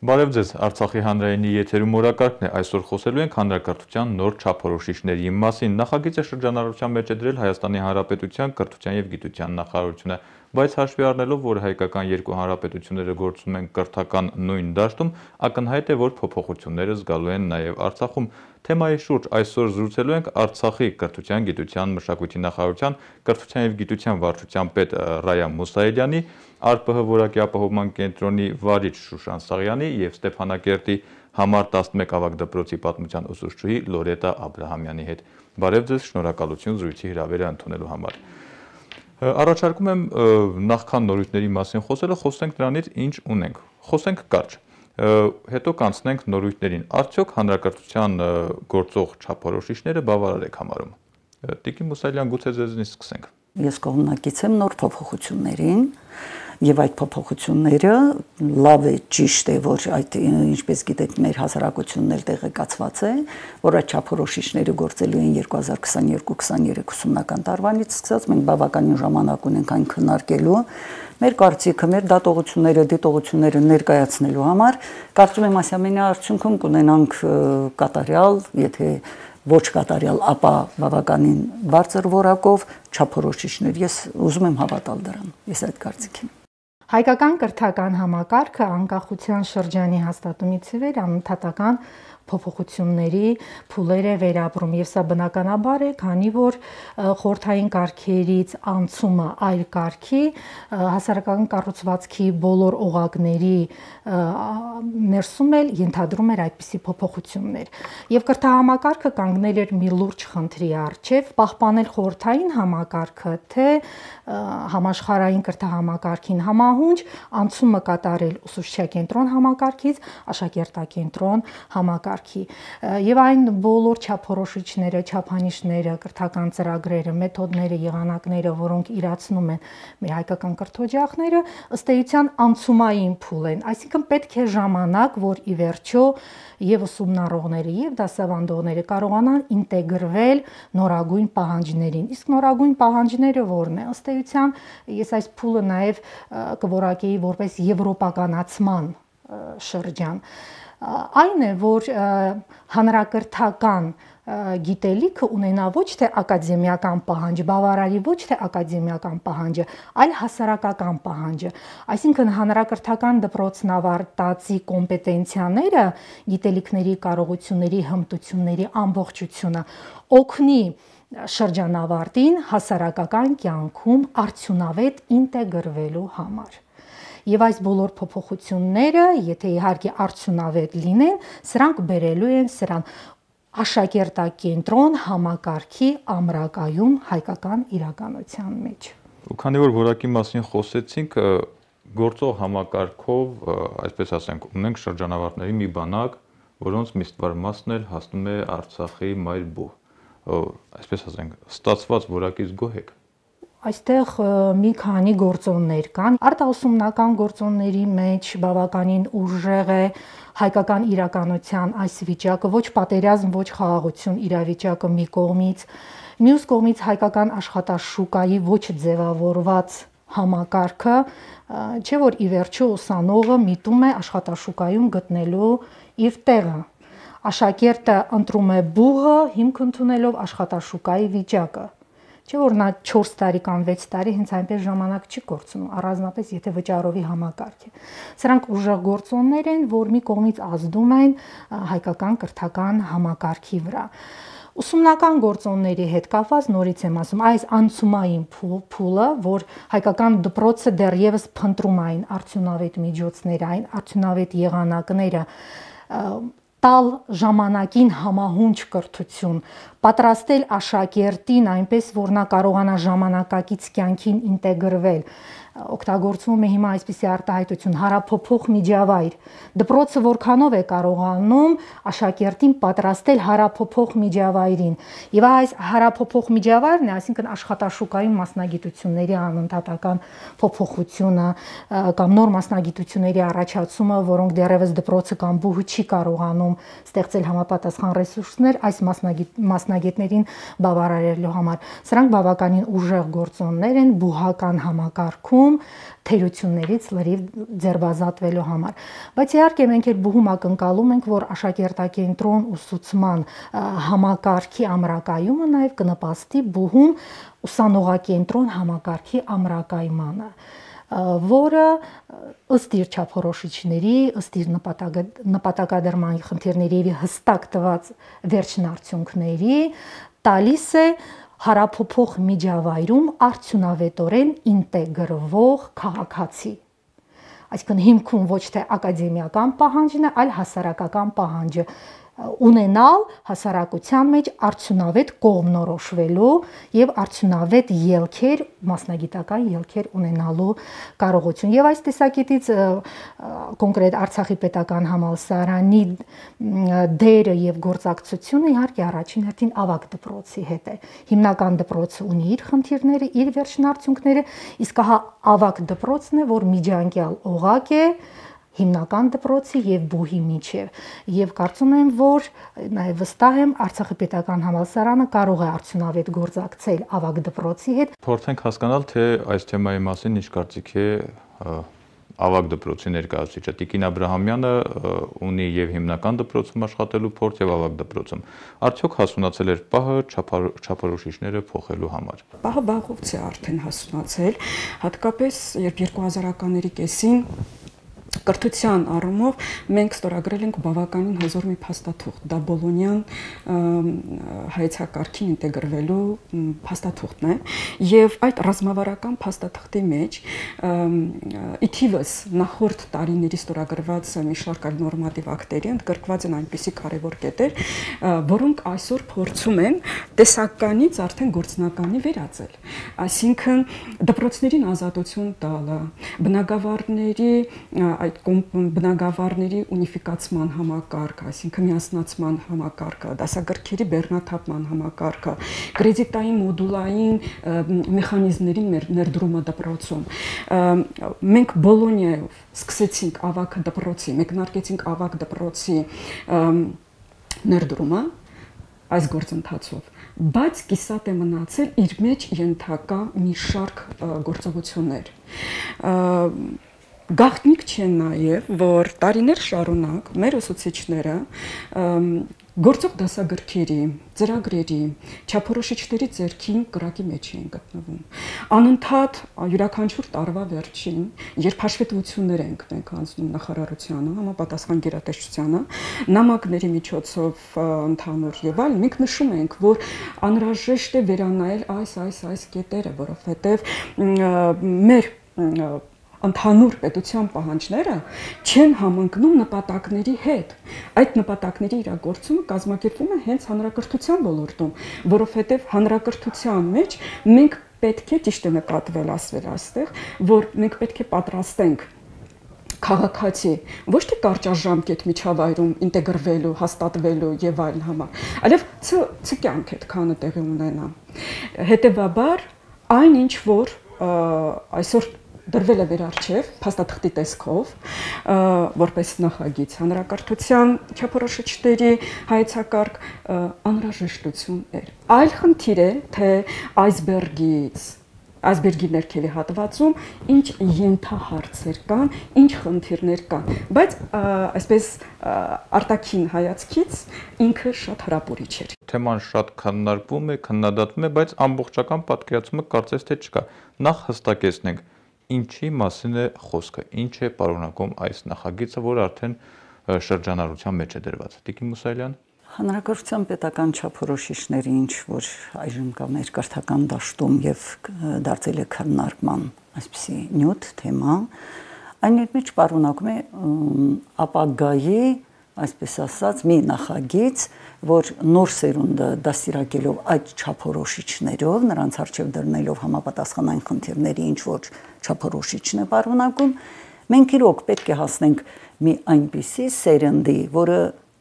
Բարև ձեզ, Արցախի հանրայինի եթերում օրակարգն է։ Այսօր խոսելու ենք հանրակրթության նոր չափորոշիչների մասին։ Նախագիծը շրջանառության մեջ է դրել Հայաստանի Հանրապետության կրթության եւ գիտության նախարարությունը, բայց հաշվի առնելով, որ հայկական երկու հանրապետությունները գործում են կրթական նույն դաշտում, ակնհայտ է, որ փոփոխությունները զգալու են նաեւ Արցախում։ Թեմայի շուրջ այսօր զրուցելու ենք Արցախի կրթության, գիտության, մշակույթի նախարարության կրթության եւ գիտության վարչության պետ Ռայա Մուսայելյանի ԱՌՊՀ որակի ապահովման կենտրոնի վարիչ Շուշան Սաղյանի եւ Ստեփանակերտի համար 11 ավագ դպրոցի պատմության ուսուցչուհի Լորետա Աբ รา համյանի հետ։ Բարև ձեզ, շնորհակալություն զրույցի հրավերը ընդունելու համար։ Առաջարկում եմ նախքան նորույթների մասին խոսելը, խոսենք դրանից ինչ ունենք։ Խոսենք կարճ հետո կանցնենք նորույթներին։ Արդյոք հանրակրթության գործող չափորոշիչները բավարար եք համարում։ Տիկին Մուսալյան, գուցե ձեզնից սկսենք։ Ես կողմնակից եմ նոր փոփոխություններին եւ այդ փոփոխությունները լավ է ճիշտ է որ այդ ինչպես գիտեք մեր հասարակությունն էլ տեղեկացված է որ այդ չափորոշիչները գործելու են 2022-23 ուսումնական տարվանից սկսած մենք բավականին ժամանակ ունենք այն քննարկելու մեր կարծիքը, մեր դատողությունները, դիտողությունները ներկայացնելու համար կարծում եմ ասյամենի արդյունքում կունենանք կատարյալ, եթե ոչ կատարյալ, ապա բավականին բարձր որակով չափորոշիչներ։ Ես ուզում եմ հավատալ դրան։ Ես այդ կարծիքին։ Հայկական կրթական համակարգը անկախության շրջանի հաստատումից ի վեր անընդհատական փոփոխությունների փուլեր է վերապրում եւ սա բնականաբար է, քանի որ խորթային կարգերից անցումը այլ կարգի հասարակական կառուցվածքի բոլոր օղակների ներսում էլ ենթադրում էր այդպիսի փոփոխություններ։ Եվ կրթահամակարգը կանգնել էր մի լուրջ խնդրի առջև պահպանել խորթային համակարգը, թե համաշխարային կրթահամակարգին համահունչ անցումը կատարել ուսուցչակենտրոն համակարգից աշակերտակենտրոն համակարգ կարգի եւ այն բոլոր չափորոշիչները, չափանիշները, կրթական ծրագրերը, մեթոդները, եղանակները, որոնք իրացնում են մեր հայկական կրթօջախները, ըստ էության անցումային փուլ են, այսինքն պետք է ժամանակ, որ ի վերջո եւ ուսումնառողները եւ դասավանդողները կարողանան ինտեգրվել նորագույն պահանջներին։ Իսկ նորագույն պահանջները ո՞րն է։ Ըստ էության ես այս փուլը նաեւ կորակեի որպես եվրոպականացման շրջան այն է, որ հանրակրթական գիտելիքը ունենա ոչ թե ակադեմիական պահանջ, բավարարի ոչ թե ակադեմիական պահանջը, այլ հասարակական պահանջը։ Այսինքն հանրակրթական դպրոցն ավարտածի կոմպետենցիաները, գիտելիքների, կարողությունների, հմտությունների ամբողջությունը օգնի շրջանավարտին հասարակական կյանքում արդյունավետ ինտեգրվելու համար եւ այս բոլոր փոփոխությունները, եթե իհարկե արդյունավետ լինեն, սրանք բերելու են սրան աշակերտակենտրոն համակարգի ամրակայուն հայկական իրականության մեջ։ Ու քանի որ որակի մասին խոսեցինք, գործող համակարգով, այսպես ասենք, ունենք շրջանավարտների մի բանակ, որոնց մի ստվար մասն էլ հասնում է Արցախի մայր բու։ Այսպես ասենք, ստացված որակից գոհ եք Այստեղ մի քանի գործոններ կան։ Արտահոսումնական գործոնների մեջ բավականին ուժեղ է հայկական իրականության այս վիճակը, ոչ պատերազմ, ոչ խաղաղություն իրավիճակը մի կողմից, մյուս կողմից հայկական աշխատաշուկայի ոչ ձևավորված համակարգը, չէ որ ի վերջո ուսանողը միտում է աշխատաշուկայում գտնելու իր տեղը աշակերտը ընտրում է բուղը հիմք ընդունելով աշխատաշուկայի վիճակը Չէ որ նա 4 տարի կամ 6 տարի հենց այնպես ժամանակ չի կորցնում, առանձնապես եթե վճարովի համակարգ է։ Սրանք ուժեղ գործոններ են, որ մի կողմից ազդում են հայկական կրթական համակարգի վրա ուսումնական գործոնների հետ կապված նորից եմ ասում այս անցումային փուլը որ հայկական դպրոցը դեռևս փնտրում այն արդյունավետ միջոցներ այն արդյունավետ եղանակները տալ ժամանակին համահունչ կրթություն, պատրաստել աշակերտին այնպես, որ նա կարողանա ժամանակակից կյանքին ինտեգրվել, օգտագործվում է հիմա այսպիսի արտահայտություն հարափոփող միջավայր դպրոցը որքանով է կարողանում աշակերտին պատրաստել հարափոփող միջավայրին եւ այս հարափոփող միջավայրն է այսինքն աշխատաշուկայում մասնագիտությունների անընդհատական փոփոխությունը կամ նոր մասնագիտությունների առաջացումը որոնք դեռևս դպրոցը կամ բուհը չի կարողանում ստեղծել համապատասխան ռեսուրսներ այս մասնագետներին բավարարելու համար։ Սրանք բավականին ուժեղ գործոններ են բուհական համակարգում թերություններից լրիվ ձերբազատվելու համար։ Բայց իհարկե մենք էլ բուհում ակնկալում ենք, որ աշակերտակենտրոն ուսուցման համակարգի ամրակայումը նաև կնպաստի բուհում ուսանողակենտրոն համակարգի ամրակայմանը որը ըստ իր չափորոշիչների, ըստ իր նպատակադրման խնդիրների եւ հստակ տված վերջնարդյունքների տալիս է հարափոփող միջավայրում արդյունավետորեն ինտեգրվող քաղաքացի այսինքն հիմքում ոչ թե ակադեմիական պահանջն է, այլ հասարակական պահանջը ունենալ հասարակության մեջ արդյունավետ կողմնորոշվելու եւ արդյունավետ ելքեր, մասնագիտական ելքեր ունենալու կարողություն։ Եվ այս տեսակետից կոնկրետ Արցախի պետական համալսարանի դերը եւ գործակցությունը իհարկե առաջին հերթին ավակ դպրոցի հետ է։ Հիմնական դպրոցը ունի իր խնդիրները, իր վերջնարդյունքները, իսկ հա ավակ դպրոցն է, որ միջանկյալ օղակ է, հիմնական դպրոցի եւ բուհի միջև եւ կարծում եմ որ նաեւ վստահ եմ Արցախի պետական համալսարանը կարող է արդյունավետ գործակցել ավագ դպրոցի հետ փորձենք հասկանալ թե այս թեմայի մասին ինչ կարծիք է ավագ դպրոցի ներկայացուցիչը Տիկին Աբ รา համյանը ունի եւ հիմնական դպրոցում աշխատելու փորձ եւ ավագ դպրոցում։ Արդյոք հասունացել էր պահը չափորոշիչները փոխելու համար։ Պահը բաղուց է արդեն հասունացել, հատկապես երբ 2000-ականների կեսին կրթության առումով մենք ստորագրել ենք բավականին հզոր մի փաստաթուղթ դա բոլոնյան հայեցակարգին ինտեգրվելու փաստաթուղթն է եւ այդ ռազմավարական փաստաթղթի մեջ իթիվս նախորդ տարիների ստորագրված մի շարք այլ նորմատիվ ակտերի ընդգրկված են այնպիսի կարևոր կետեր որոնք այսօր փորձում են տեսականից արդեն գործնականի վերածել այսինքն դպրոցներին ազատություն տալը բնակավարների այդ բնագավառների ունիֆիկացման համակարգը, այսինքն միասնացման համակարգը, դասագրքերի բեռնաթափման համակարգը, կրեդիտային մոդուլային մեխանիզմների ներդրումը դպրոցում։ Մենք Բոլոնիայով սկսեցինք ավակ դպրոցի, մեկնարկեցինք ավակ դպրոցի ներդրումը այս գործընթացով բայց կիսատ է մնացել իր մեջ ենթակա մի շարք գործողություններ Գաղտնիք չէ նաև, որ տարիներ շարունակ մեր ուսուցիչները գործող դասագրքերի, ծրագրերի, չափորոշիչների ձեռքին կրակի մեջ էին գտնվում։ Անընդհատ յուրաքանչյուր տարվա վերջին, երբ հաշվետվություններ ենք մենք անցնում նախարարությանը, համապատասխան գերատեսչությանը, նամակների միջոցով ընդհանուր եւ այլ, մենք նշում ենք, որ անհրաժեշտ է վերանայել այս այս այս կետերը, որովհետեւ մեր ընդհանուր պետության պահանջները չեն համընկնում նպատակների հետ։ Այդ նպատակների իրագործումը կազմակերպվում է հենց հանրակրթության ոլորտում, որովհետև հանրակրթության մեջ մենք պետք է ճիշտ նկատվել ասվել այստեղ, որ մենք պետք է պատրաստենք քաղաքացի ոչ թե կարճաժամկետ միջավայրում ինտեգրվելու, հաստատվելու եւ այլն համար, այլև ցկյանք այդքանը տեղի ունենա։ Հետևաբար այն ինչ որ այսօր դրվել է վերարչև փաստաթղթի տեսքով որպես նախագիծ հանրակրթության չափորոշիչների հայեցակարգ անհրաժեշտություն էր այլ խնդիր է թե այսբերգից այսբերգի ներքևի հատվածում ինչ ենթահարցեր կան, ինչ խնդիրներ կան, բայց այսպես արտաքին հայացքից ինքը շատ հրապուրիչ էր։ Թեման շատ քննարկվում է, քննադատվում է, բայց ամբողջական պատկերացումը կարծես թե չկա։ Նախ հստակեցնենք, ինչի մասին է խոսքը, ինչ է պարունակում այս նախագիծը, որ արդեն շրջանառության մեջ է դրված։ Տիկին Մուսայելյան Հանրակրթության պետական չափորոշիչների ինչ որ այժմ կա մեր կրթական դաշտում եւ դարձել է քննարկման այսպիսի նյութ թեմա, այն իր մեջ պարունակում է ապագայի այսպես ասած, մի նախագիծ, որ նոր սերունդը դաստիարակելով այդ չափորոշիչներով, նրանց արժև դրնելով համապատասխան այն խնդիրների, ինչ որ չափորոշիչն է պարունակում, մենք իրոք պետք է հասնենք մի այնպիսի սերնդի, որը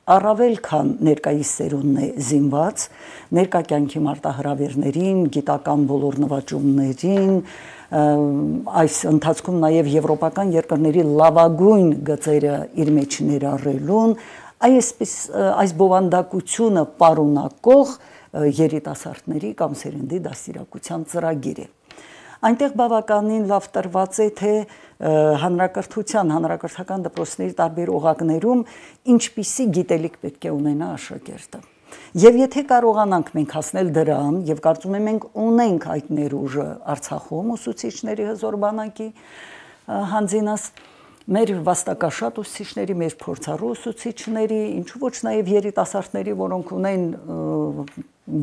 առավել քան ներկայիս սերունդն է զինված ներկա կյանքի մարտահրավերներին, գիտական բոլոր նվաճումներին, այս ընթացքում նաև եվրոպական երկրների լավագույն գծերը իր մեջ ներառելուն, այսպես այս բովանդակությունը պարունակող երիտասարդների կամ սերնդի դաստիարակության ծրագիրը։ Այնտեղ բավականին լավ տրված է թե հանրակրթության, հանրակրթական դպրոցների տարբեր օղակներում ինչպիսի գիտելիք պետք է ունենա աշակերտը։ Եվ եթե կարողանանք մենք հասնել դրան, եւ կարծում եմ մենք ունենք այդ ներուժը Արցախում ուսուցիչների հզոր բանակի հանձինս, մեր վաստակաշատ ուսուցիչների, մեր փորձառու ուսուցիչների, ինչու ոչ նաև երիտասարդների, որոնք ունեն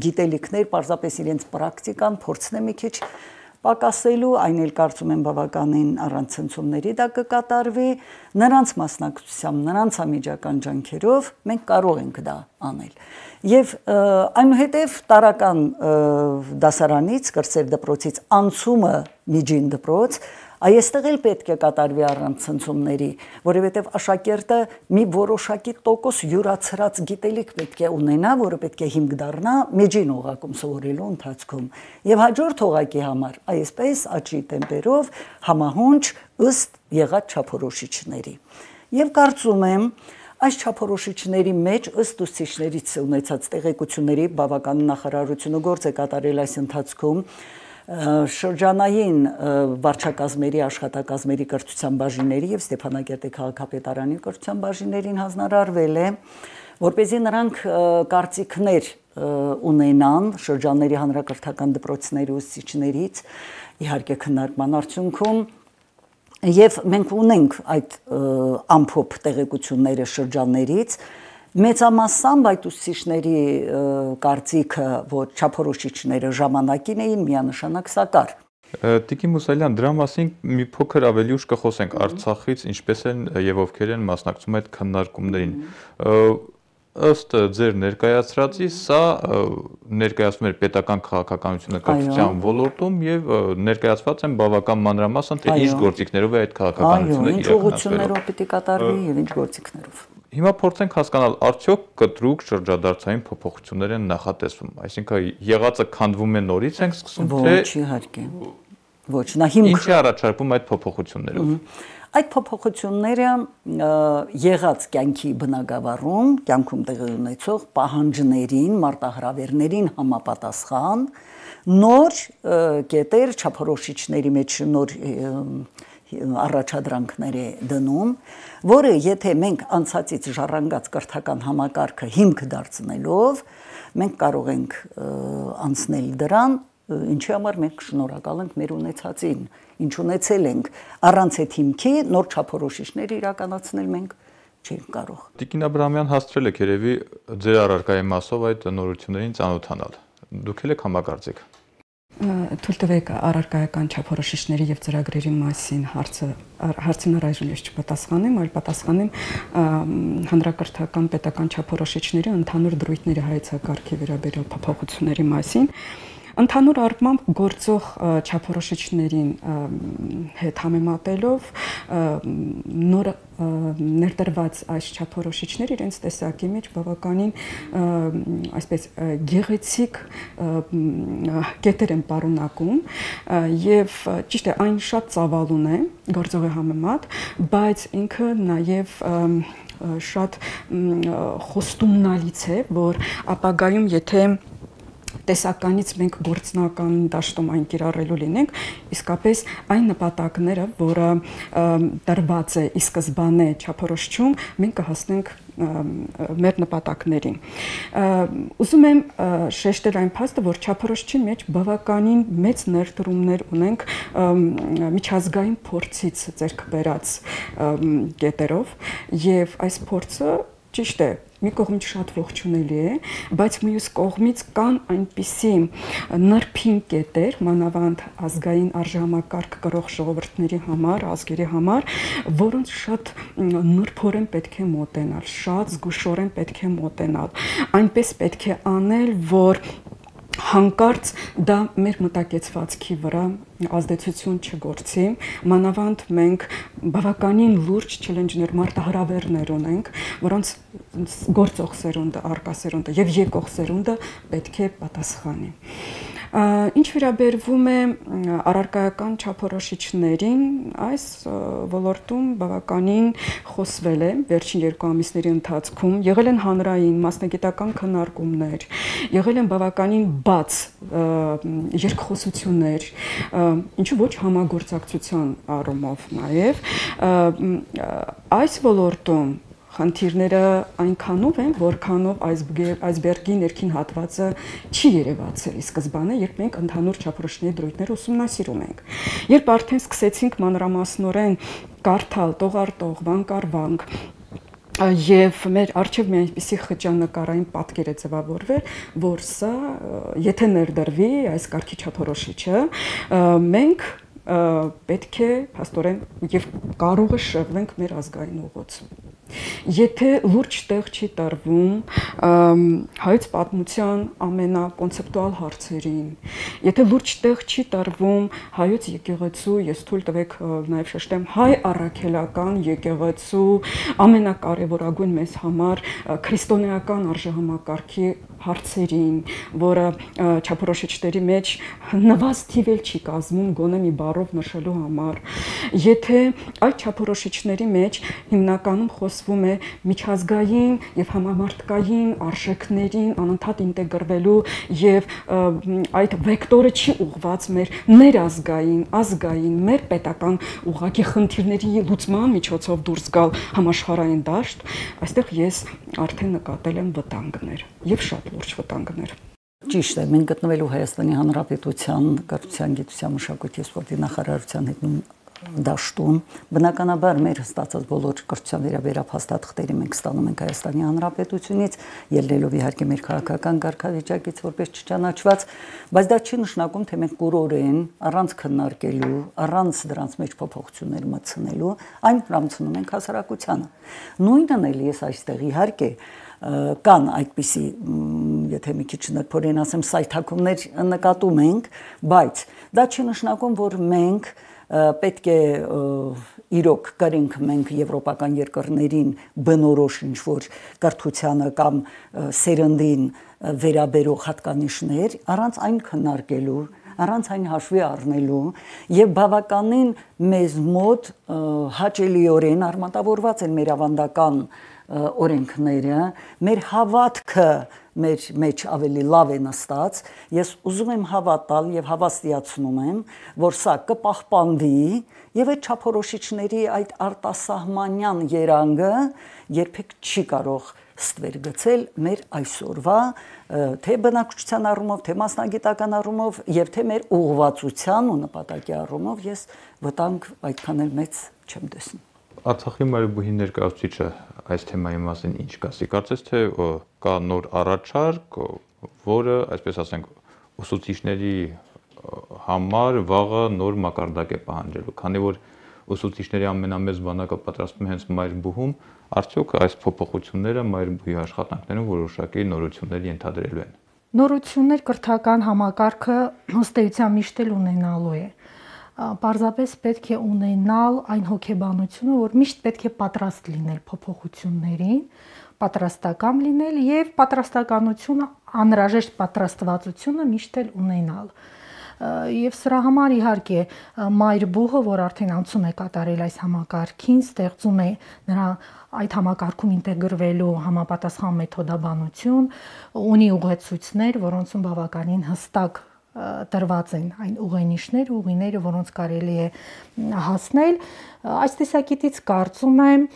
գիտելիքներ, պարզապես իրենց պրակտիկան, փորձն է մի քիչ պակասելու, այն էլ կարծում եմ բավականին առանց ցնցումների դա կկատարվի, նրանց մասնակցությամբ, նրանց ամիջական ջանքերով մենք կարող ենք դա անել։ Եվ այնուհետև տարական դասարանից, կրսեր դպրոցից անցումը միջին դպրոց, Այստեղ էլ պետք է կատարվի առանց ցնցումների, որովհետև աշակերտը մի որոշակի տոկոս յուրացրած գիտելիք պետք է ունենա, որը պետք է հիմք դառնա մեջին օղակում սովորելու ընթացքում։ Եվ հաջորդ օղակի համար այսպես աճի տեմպերով համահունչ ըստ եղած չափորոշիչների։ Եվ կարծում եմ, այս չափորոշիչների մեջ ըստ ուսուցիչներից ունեցած տեղեկությունների բավական նախարարությունը գործ է կատարել այս ընթացքում շրջանային վարչակազմերի աշխատակազմերի կրթության բաժինների եւ Ստեփանակերտի քաղաքապետարանի կրթության բաժիններին հանձնարարվել է որ เป զի նրանք կարծիքներ ունենան շրջանների հանրակրթական դպրոցների ուսուցիչներից իհարկե քննարկման արդյունքում եւ մենք ունենք այդ ամփոփ տեղեկությունները շրջաններից մեծամասամբ այդ ուսուցիչների կարծիքը, որ չափորոշիչները ժամանակին էին միանշանակ սակար։ Տիկի Մուսալյան, դրա մասին մի փոքր ավելի ուշ կխոսենք Արցախից, ինչպես են եւ ովքեր են մասնակցում այդ քննարկումներին ըստ ձեր ներկայացրածի սա ներկայացնում էր պետական քաղաքականությունը կրթության ոլորտում եւ ներկայացված են բավական մանրամասն թե ինչ գործիքներով է այդ քաղաքականությունը իրականացվել։ Այո, ինչ ուղղություններով պիտի կատարվի եւ ինչ գործիքներով։ Հիմա փորձենք հասկանալ, արդյոք կտրուկ շրջադարձային փոփոխություններ են նախատեսվում, այսինքն եղածը քանդվում է նորից ենք սկսում թե Ոչ, իհարկե։ Ոչ, նա հիմք Ինչ է առաջարկվում այդ փոփոխություններով։ Այդ փոփոխությունները եղած կյանքի բնագավառում, կյանքում տեղի ունեցող պահանջներին, մարտահրավերներին համապատասխան նոր կետեր չափորոշիչների մեջ նոր առաջադրանքներ է դնում, որը եթե մենք անցածից ժառանգած կրթական համակարգը հիմք դարձնելով, մենք կարող ենք անցնել դրան, ինչի համար մենք շնորհակալ ենք մեր ունեցածին, ինչ ունեցել ենք առանց այդ հիմքի նոր չափորոշիչներ իրականացնել մենք չենք կարող։ Տիկին Աբրամյան հաստրել եք երևի ձեր առարկայի մասով այդ նորություններին ծանոթանալ։ Դուք եք համակարծիք թույլ տվեք առարկայական չափորոշիչների եւ ծրագրերի մասին հարցը հարցին առայժմ ես չպատասխանեմ, այլ պատասխանեմ հանրակրթական պետական չափորոշիչների ընդհանուր դրույթների հայեցակարգի վերաբերյալ փոփոխությունների մասին։ Ընդհանուր առմամբ գործող չափորոշիչներին հետ համեմատելով նոր ներդրված այս չափորոշիչները իրենց տեսակի մեջ բավականին այսպես գեղեցիկ կետեր են պարունակում եւ ճիշտ է այն շատ ծավալուն է գործողի համեմատ, բայց ինքը նաեւ շատ խոստումնալից է, որ ապագայում եթե տեսականից մենք գործնական դաշտում այն կիրառելու լինենք, իսկապես այն նպատակները, որը դրված է ի սկզբանե չափորոշչում, մենք կհասնենք մեր նպատակներին։ Ուզում եմ շեշտել այն փաստը, որ չափորոշչի մեջ բավականին մեծ ներդրումներ ունենք միջազգային փորձից ձեռք բերած կետերով եւ այս փորձը ճիշտ է մի կողմից շատ ողջունելի է, բայց մյուս կողմից կան այնպիսի նրբին կետեր, մանավանդ ազգային արժանապատվակ կրող ժողովրդների համար, ազգերի համար, որոնց շատ նրբորեն պետք է մոտենալ, շատ զգուշորեն պետք է մոտենալ։ Այնպես պետք է անել, որ հանկարծ դա մեր մտակեցվածքի վրա ազդեցություն չգործի մանավանդ մենք բավականին լուրջ չելենջներ մարտահրավերներ ունենք որոնց գործող սերունդը արկա սերունդը եւ եկող սերունդը պետք է պատասխանի Ինչ վերաբերվում է առարկայական չափորոշիչներին, այս ոլորտում բավականին խոսվել է վերջին երկու ամիսների ընթացքում, եղել են հանրային մասնագիտական քննարկումներ, եղել են բավականին բաց երկխոսություններ, ինչու ոչ համագործակցության առումով նաև այս ոլորտում խնդիրները այնքանով են, որքանով այսբերգի ներքին հատվածը չի երևացել ի սկզբանե, երբ մենք ընդհանուր չափորոշիչների դրույթները ուսումնասիրում ենք։ Երբ արդեն սկսեցինք մանրամասնորեն կարդալ տողարտող, վանկարվանք, եւ մեր արժեվ մի այնպիսի խճանկարային պատկեր է ձևավորվել, որ սա եթե ներդրվի այս կարգի չափորոշիչը, մենք պետք է աստորեն եւ կարող է շեղվենք մեր ազգային ուղոց։ Եթե լուրջ տեղ չի տրվում հայոց պատմության ամենակոնցեպտուալ հարցերին, եթե լուրջ տեղ չի տրվում հայոց եկեղեցու, ես թույլ տվեք նաև շեշտեմ, հայ առաքելական եկեղեցու ամենակարևորագույն մեզ համար քրիստոնեական արժեհամակարգի հարցերին, որը չափորոշիչների մեջ նվազ թիվել չի կազմում գոնե մի բառով նշելու համար։ Եթե այդ չափորոշիչների մեջ հիմնականում խոսվում է միջազգային եւ համամարտկային արժեքներին անընդհատ ինտեգրվելու եւ այդ վեկտորը չի ուղված մեր ներազգային, ազգային, մեր պետական ուղակի խնդիրների լուծման միջոցով դուրս գալ համաշխարհային դաշտ, այստեղ ես արդեն նկատել եմ վտանգներ եւ շատ լուրջ վտանգներ։ Ճիշտ է, մենք գտնվելու Հայաստանի Հանրապետության Կրթության, Գիտության, Մշակույթի Սպորտի նախարարության հետ դաշտում բնականաբար մեր ստացած բոլոր կրթության վերաբերյալ հաստատքները մենք ստանում ենք Հայաստանի Հանրապետությունից, ելնելով իհարկե մեր քաղաքական ղարքավիճակից որպես չճանաչված, բայց դա չի նշանակում, թե մենք կուրորեն առանց քննարկելու, առանց դրանց մեջ փոփոխություններ մտցնելու այն հрамցնում ենք հասարակությանը։ Նույնն էլ ես այստեղ իհարկե կան այդպիսի եթե մի քիչ նրբորեն ասեմ սայթակումներ նկատում ենք, բայց դա չի նշանակում, որ մենք պետք է իրոք կարենք մենք եվրոպական երկրներին բնորոշ ինչ որ կրթությանը կամ սերնդին վերաբերող հատկանիշներ առանց այն քննարկելու առանց այն հաշվի առնելու եւ բավականին մեզ մոտ հաճելիորեն արմատավորված են մեր ավանդական օրենքները, մեր հավատքը մեր մեջ ավելի լավ է նստած, ես ուզում եմ հավատալ եւ հավաստիացնում եմ, որ սա կպահպանվի եւ այդ չափորոշիչների այդ արտասահմանյան երանգը երբեք չի կարող ստվեր գցել մեր այսօրվա թե բնակչության առումով, թե մասնագիտական առումով եւ թե մեր ուղղվածության ու նպատակի առումով ես վտանգ այդքան էլ մեծ չեմ տեսնում։ Արցախի մարզբուհի ներկայացուցիչը այս թեմայի մասին ինչ կասի։ Կարծես թե կա նոր առաջարկ, որը, այսպես ասենք, ուսուցիչների համար վաղը նոր մակարդակ է պահանջելու, քանի որ ուսուցիչների ամենամեծ բանակը պատրաստվում հենց մայրբուհում, արդյոք այս փոփոխությունները մայրբուհի աշխատանքներում որոշակի նորություններ ենթադրելու են։ Նորություններ կրթական համակարգը ըստ էության միշտ էլ ունենալու է պարզապես պետք է ունենալ այն հոգեբանությունը, որ միշտ պետք է պատրաստ լինել փոփոխություններին, պատրաստական լինել եւ պատրաստականությունը անհրաժեշտ պատրաստվածությունը միշտ էլ ունենալ եւ սրա համար իհարկե մայրբուհը, որ արդեն անցում է կատարել այս համակարգին, ստեղծում է նրա այդ համակարգում ինտեգրվելու համապատասխան մեթոդաբանություն, ունի ուղեցույցներ, որոնցում բավականին հստակ տրված են այն ուղենիշներ, ուղիները, որոնց կարելի է հասնել։ Այս տեսակետից կարծում եմ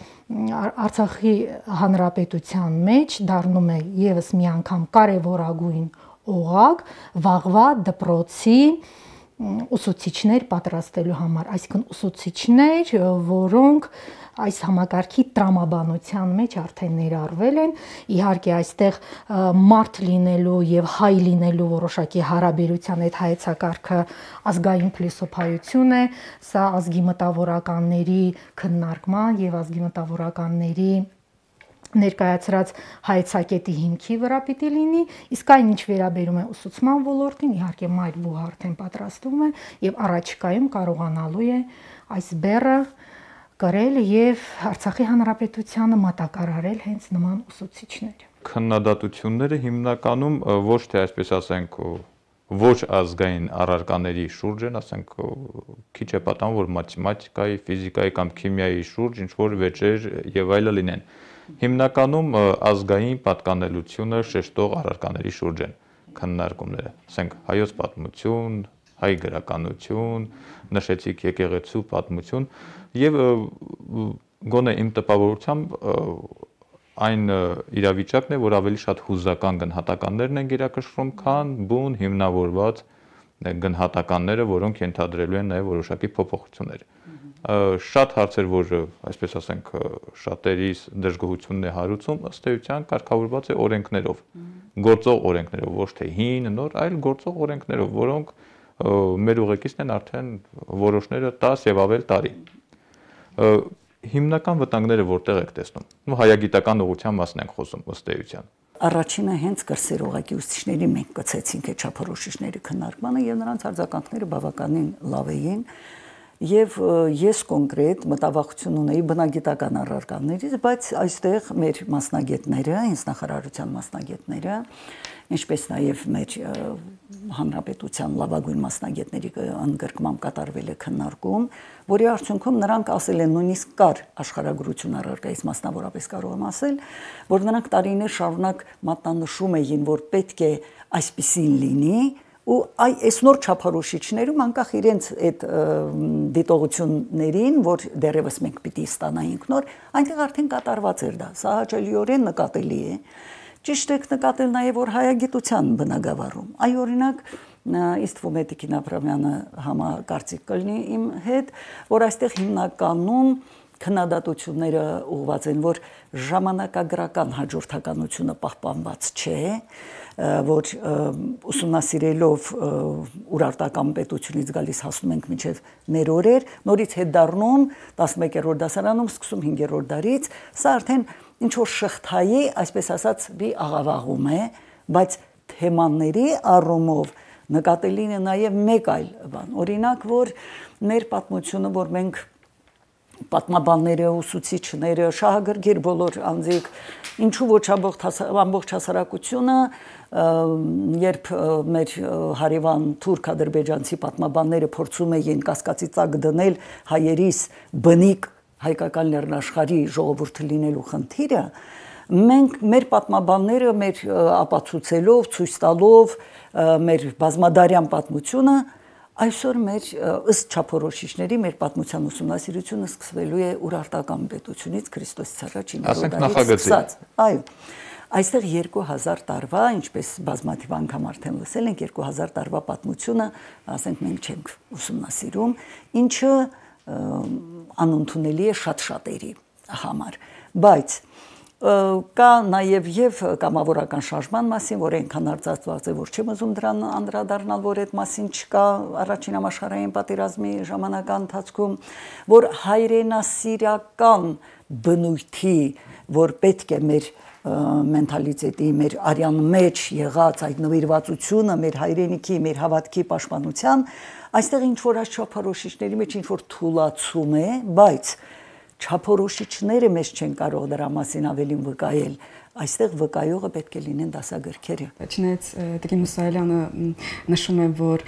Արցախի հանրապետության մեջ դառնում է եւս մի անգամ կարևորագույն օղակ վաղվա դպրոցի ուսուցիչներ պատրաստելու համար, այսինքն ուսուցիչներ, որոնք այս համակարգի տրամաբանության մեջ արդեն ներառվել են։ Իհարկե այստեղ մարդ լինելու եւ հայ լինելու որոշակի հարաբերության այդ հայեցակարգը ազգային փիլիսոփայություն է, սա ազգի մտավորականների քննարկման եւ ազգի մտավորականների ներկայացրած հայեցակետի հիմքի վրա պիտի լինի, իսկ այն ինչ վերաբերում է ուսուցման ոլորտին, իհարկե մայր բուհ արդեն պատրաստվում է եւ առաջիկայում կարողանալու է այս բերը կրել եւ Արցախի հանրապետությանը մատակարարել հենց նման ուսուցիչներ։ Քննադատությունները հիմնականում ոչ թե այսպես ասենք ոչ ազգային առարկաների շուրջ են, ասենք քիչ է պատահում, որ մաթեմատիկայի, ֆիզիկայի կամ քիմիայի շուրջ ինչ որ վեճեր եւ այլը լինեն։ Հիմնականում ազգային պատկանելությունը շեշտող առարկաների շուրջ են քննարկումները։ Ասենք հայոց պատմություն, հայ գրականություն, նշեցիք եկեղեցու պատմություն եւ գոնե իմ տպավորությամբ այն իրավիճակն է, որ ավելի շատ հուզական գնահատականներն են գերակշռում, քան բուն հիմնավորված գնահատականները, որոնք ենթադրելու են նաև որոշակի փոփոխություններ։ Շատ հարցեր, որ այսպես ասենք, շատերիս դժգոհությունն է հարուցում, ըստ էության կարգավորված է օրենքներով, գործող օրենքներով, ոչ թե հին, նոր, այլ գործող օրենքներով, որոնք մեր ուղեկիցն են արդեն որոշները 10 եւ ավել տարի հիմնական վտանգները որտեղ եք տեսնում։ Ну հայագիտական ուղղության մասն ենք խոսում ըստ էության։ Առաջինը հենց կրսերողակի ուսուցիչների մենք կցեցինք այդ չափորոշիչների քննարկմանը եւ նրանց արձագանքները բավականին լավ էին եւ ես կոնկրետ մտավախություն ունեի բնագիտական առարկաներից, բայց այստեղ մեր մասնագետները, հենց նախարարության մասնագետները, ինչպես նաև մեր հանրապետության լավագույն մասնագետների ընդգրկմամբ կատարվել է քննարկում, որի արդյունքում նրանք ասել են նույնիսկ կար աշխարհագրություն առարկայից մասնավորապես կարող եմ ասել, որ նրանք տարիներ շարունակ մատնանշում էին, որ պետք է այսպեսին լինի, ու այ այս նոր չափորոշիչներում անկախ իրենց այդ դիտողություններին, որ դեռևս մենք պիտի ստանայինք նոր, այնտեղ արդեն կատարված էր դա։ Սա հաճելիորեն նկատելի է։ Ճիշտ եք նկատել նաև որ հայագիտության բնագավառում։ Այ օրինակ իսկ Ֆոմետիկին Աբրամյանը համակարծիք կլինի իմ հետ, որ այստեղ հիմնականում քննադատությունները ուղված են, որ ժամանակագրական հաջորդականությունը պահպանված չէ, որ ուսումնասիրելով ուրարտական պետությունից գալիս հասնում ենք մինչև մեր օրեր, նորից հետ դառնում 11-րդ դասարանում, սկսում 5-րդ դարից, սա արդեն ինչ որ շղթայի, այսպես ասած, մի աղավաղում է, բայց թեմաների առումով նկատելին է նաև մեկ այլ բան։ Օրինակ, որ մեր պատմությունը, որ մենք պատմաբանները, ուսուցիչները, շահագրգիռ բոլոր անձիկ, ինչու ոչ ամբողջ հասարակությունը, երբ մեր հարևան թուրք ադրբեջանցի պատմաբանները փորձում էին կասկածի ցակ դնել հայերիս բնիկ հայկական լեռնաշխարի ժողովուրդը լինելու խնդիրը, մենք մեր պատմաբանները մեր ապացուցելով, ցույց տալով մեր բազմադարյան պատմությունը այսօր մեր ըստ չափորոշիչների մեր պատմության ուսումնասիրությունը սկսվելու է ուրարտական պետությունից Քրիստոսից առաջ 900 դարից։ Այո։ Այստեղ 2000 տարվա, ինչպես բազմաթիվ անգամ արդեն լսել ենք, 2000 տարվա պատմությունը, ասենք մենք չենք ուսումնասիրում, ինչը անընդունելի է շատ շատերի համար բայց կա նաև եւ կամավորական շարժման մասին, որ այնքան արծածված է, որ չեմ ուզում դրան անդրադառնալ, որ այդ մասին չկա առաջին համաշխարհային պատերազմի ժամանական ընթացքում, որ հայրենասիրական բնույթի, որ պետք է մեր մենթալիտետի, մեր արյան մեջ եղած այդ նվիրվածությունը մեր հայրենիքի, մեր հավատքի պաշտպանության, այստեղ ինչ որ այս չափորոշիչների մեջ ինչ որ թուլացում է, բայց չափորոշիչները մեզ չեն կարող դրա մասին ավելին վկայել այստեղ վկայողը պետք է լինեն դասագրքերը։ Չնայած Տիկին Մուսայելյանը նշում է, որ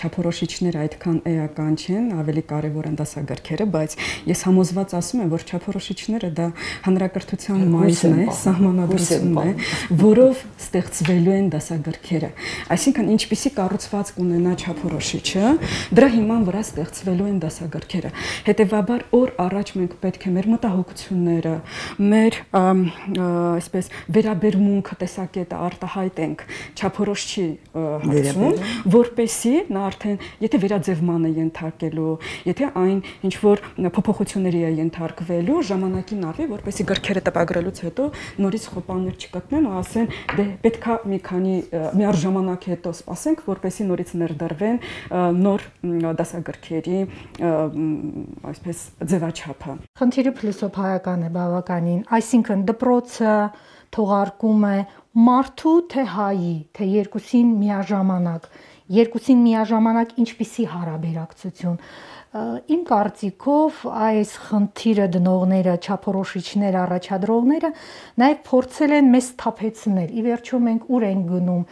չափորոշիչները այդքան էական չեն, ավելի կարևոր են դասագրքերը, բայց ես համոզված ասում եմ, որ չափորոշիչները դա հանրակրթության մայրն է, սահմանադրությունն է, որով ստեղծվելու են դասագրքերը։ Այսինքն ինչպիսի կառուցվածք ունենա չափորոշիչը, դրա հիման վրա ստեղծվելու են դասագրքերը։ Հետևաբար օր առաջ մենք պետք է մեր մտահոգությունները, մեր այսպես վերաբերմունքը տեսակետը արտահայտենք չափորոշչի հարցում, որպեսի նա արդեն եթե վերաձևման է ենթարկելու, եթե այն ինչ որ փոփոխությունների է ենթարկվելու, ժամանակին արվի, որպեսի գրքերը տպագրելուց հետո նորից խոպաններ չկտնեն ու ասեն, դե պետքա մի քանի մի առ ժամանակ հետո սպասենք, որպեսի նորից ներդրվեն նոր դասագրքերի այսպես ձևաչափը։ Խնդիրը փիլիսոփայական է բավականին, այսինքն դպրոցը թողարկում է մարդու թե հայի, թե երկուսին միաժամանակ, երկուսին միաժամանակ ինչպիսի հարաբերակցություն իմ կարծիքով այս խնդիրը դնողները, չափորոշիչները, առաջադրողները նաև փորձել են մեզ թափեցնել։ Ի վերջո մենք ուր ենք գնում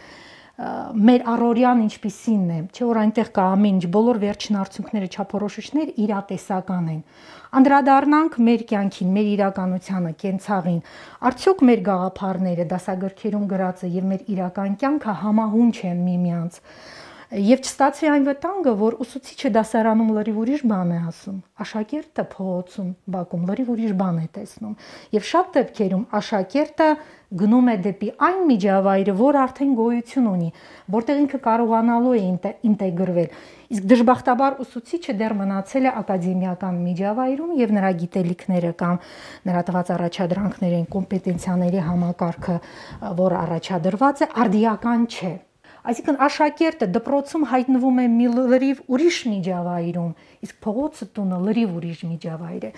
մեր առօրյան ինչպիսինն է, չէ՞ որ այնտեղ կա ամեն ինչ, բոլոր վերջին արդյունքները, չափորոշիչներ իրատեսական են։ Անդրադառնանք մեր կյանքին, մեր իրականությանը, կենցաղին։ Արդյոք մեր գաղափարները, դասագրքերում գրածը եւ մեր իրական կյանքը համահունչ են միմյանց։ Եվ չստացվի այն վտանգը, որ ուսուցիչը դասարանում լրիվ ուրիշ բան է ասում, աշակերտը փողոցում, բակում լրիվ ուրիշ բան է տեսնում։ Եվ շատ դեպքերում աշակերտը գնում է դեպի այն միջավայրը, որ արդեն գոյություն ունի, որտեղ ինքը կարողանալու է ինտեգրվել։ Իսկ դժբախտաբար ուսուցիչը դեռ մնացել է ակադեմիական միջավայրում եւ նրա գիտելիքները կամ նրա տված առաջադրանքներին, կոմպետենցիաների համակարգը, որ առաջադրված է, արդիական չէ։ Այսինքն աշակերտը դպրոցում հայտնվում է մի լրիվ ուրիշ միջավայրում, իսկ փողոցը տունը լրիվ ուրիշ միջավայր է։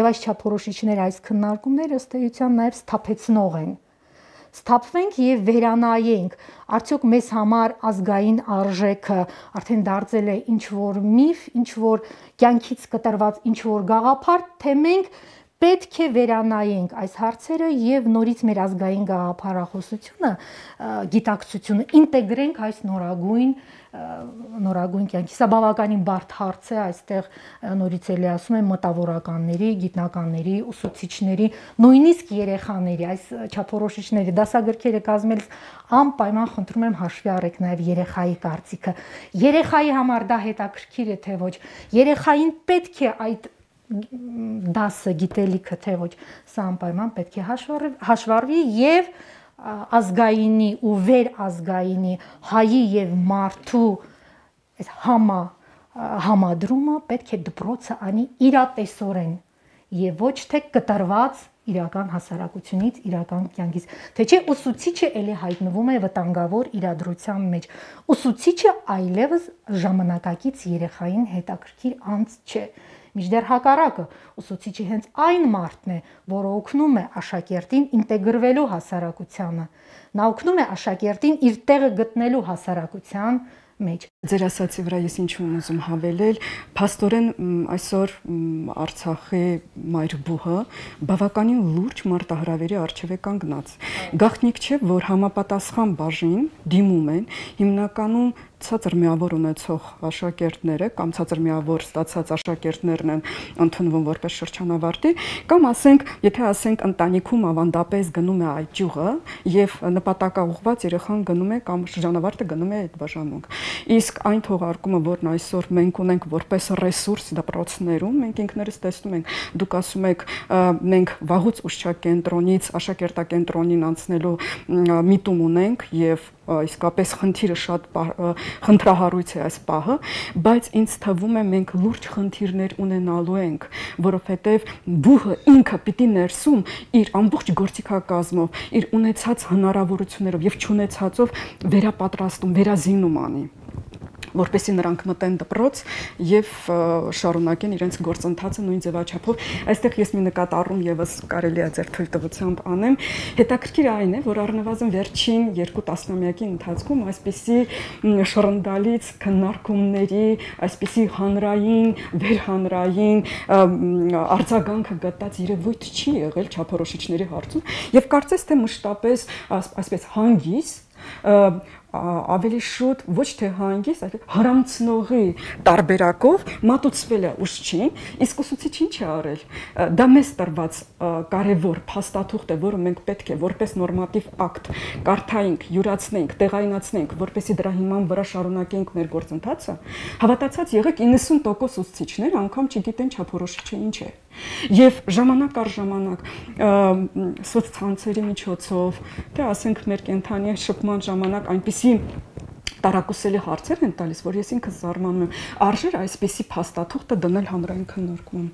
Եվ այս չափորոշիչները, այս քննարկումները ըստ էության նաև սթափեցնող են սթափվենք եւ վերանայենք արդյոք մեզ համար ազգային արժեքը արդեն դարձել է ինչ որ միֆ, ինչ որ կյանքից կտրված ինչ որ գաղափար, թե մենք պետք է վերանայենք այս հարցերը եւ նորից մեր ազգային գաղափարախոսությունը գիտակցությունը ինտեգրենք այս նորագույն նորագույն կյանքի։ Սա բավականին բարդ հարց է, այստեղ նորից էլի ասում եմ մտավորականների, գիտնականների, ուսուցիչների, նույնիսկ երեխաների, այս չափորոշիչների դասագրքերը կազմելիս անպայման խնդրում եմ հաշվի առեք նաև երեխայի կարծիքը։ Երեխայի համար դա հետաքրքիր է թե ոչ։ Երեխային պետք է այդ դասը գիտելիքը թե ոչ սա անպայման պետք է հաշվառվի եւ ազգայինի ու վերազգայինի հայի եւ մարդու այս համա համադրումը պետք է դպրոցը անի իրատեսորեն եւ ոչ թե կտրված իրական հասարակությունից, իրական կյանքից։ Թե չէ ուսուցիչը ելի հայտնվում է վտանգավոր իրադրության մեջ։ Ուսուցիչը այլևս ժամանակակից երեխային հետաքրքիր անց չէ։ Միջդեռ հակառակը, ուսուցիչի հենց այն մարդն է, որը օգնում է աշակերտին ինտեգրվելու հասարակությանը։ Նա օգնում է աշակերտին իր տեղը գտնելու հասարակության մեջ։ Ձեր ասացի վրա ես ինչ եմ ուզում հավելել, փաստորեն այսօր Արցախի մայրբուհը բավականին լուրջ մարտահրավերի արժև է կանգնած։ Գաղտնիք չէ, որ համապատասխան բաժին դիմում են հիմնականում ցածր միավոր ունեցող աշակերտները կամ ցածր միավոր ստացած աշակերտներն են ընդունվում որպես շրջանավարտի կամ ասենք, եթե ասենք ընտանիքում ավանդապես գնում է այդ ջուղը եւ նպատակաուղված երեխան գնում է կամ շրջանավարտը գնում է այդ բաժանմունք։ Իսկ այն թողարկումը, որն այսօր մենք ունենք որպես ռեսուրս դպրոցներում, մենք ինքներս տեսնում ենք, դուք ասում եք, մենք վաղուց ուշչակ կենտրոնից աշակերտակենտրոնին անցնելու միտում ունենք եւ իսկապես խնդիրը շատ խնդրահարույց է այս պահը, բայց ինձ թվում է մենք լուրջ խնդիրներ ունենալու ենք, որովհետև բուհը ինքը պիտի ներսում իր ամբողջ գործիքակազմով, իր ունեցած հնարավորություններով եւ չունեցածով վերապատրաստում, վերազինում անի որպեսի նրանք մտեն դպրոց եւ շարունակեն իրենց գործընթացը նույն ձևաչափով։ Այստեղ ես մի նկատառում եւս կարելի է ձեր թույլտվությամբ անեմ։ Հետաքրքիր այն է, որ առնվազն վերջին երկու տասնամյակի ընթացքում այսպիսի շռնդալից քննարկումների, այսպիսի հանրային, վերհանրային արձագանքը գտած երևույթ չի եղել չափորոշիչների հարցում եւ կարծես թե մշտապես այսպես հանգիս ավելի շուտ ոչ թե հանգիստ, այլ հարամցնողի տարբերակով մատուցվել է ուշչին, իսկ ուսուցիչը ինչ է արել։ Դա մեզ տրված կարևոր փաստաթուղթ է, որը մենք պետք է որպես նորմատիվ ակտ կարդայինք, յուրացնենք, տեղայնացնենք, որպեսզի դրա հիման վրա շարունակենք մեր գործընթացը։ Հավատացած եղեք 90% ուսուցիչներ անգամ չգիտեն չափորոշիչը ինչ է։ Եվ ժամանակ առ ժամանակ սոցցանցերի միջոցով, թե ասենք մեր կենթանի շփման ժամանակ այնպես այնպիսի տարակուսելի հարցեր են տալիս, որ ես ինքս զարմանում եմ, արժեր այսպիսի փաստաթուղթը դնել հանրային քննարկման։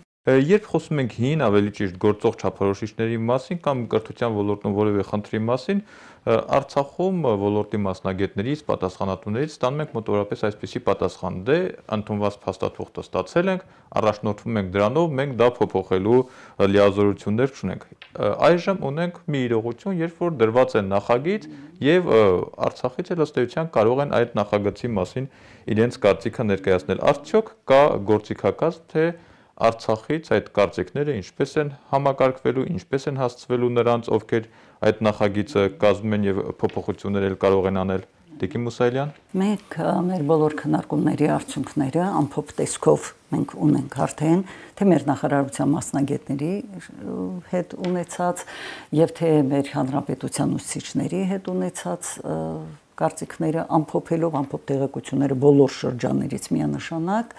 Երբ խոսում ենք հին, ավելի ճիշտ գործող չափորոշիչների մասին կամ կրթության ոլորտում որևէ խնդրի մասին, Արցախում ոլորտի մասնագետներից, պատասխանատուներից ստանում ենք մոտավորապես այսպիսի պատասխան. դե ընդունված փաստաթուղթը ստացել ենք, առաջնորդվում ենք դրանով, մենք դա փոփոխելու լիազորություններ չունենք։ Այժմ ունենք մի իրողություն, երբ որ դրված է նախագիծ եւ Արցախից էլ ըստ էության կարող են այդ նախագծի մասին իրենց կարծիքը ներկայացնել։ Արդյոք կա գործիքակազմ, թե Արցախից այդ կարծիքները ինչպես են համակարգվելու, ինչպես են հասցվելու նրանց, ովքեր այդ նախագիծը կազմում են եւ փոփոխություններ էլ կարող են անել։ Տիկին Մուսայելյան։ Մենք մեր բոլոր քննարկումների արդյունքները ամփոփ տեսքով մենք ունենք արդեն թե մեր նախարարության մասնագետների հետ ունեցած եւ թե մեր հանրապետության ուսուցիչների հետ ունեցած կարծիքները ամփոփելով ամփոփ տեղեկությունները բոլոր շրջաններից միանշանակ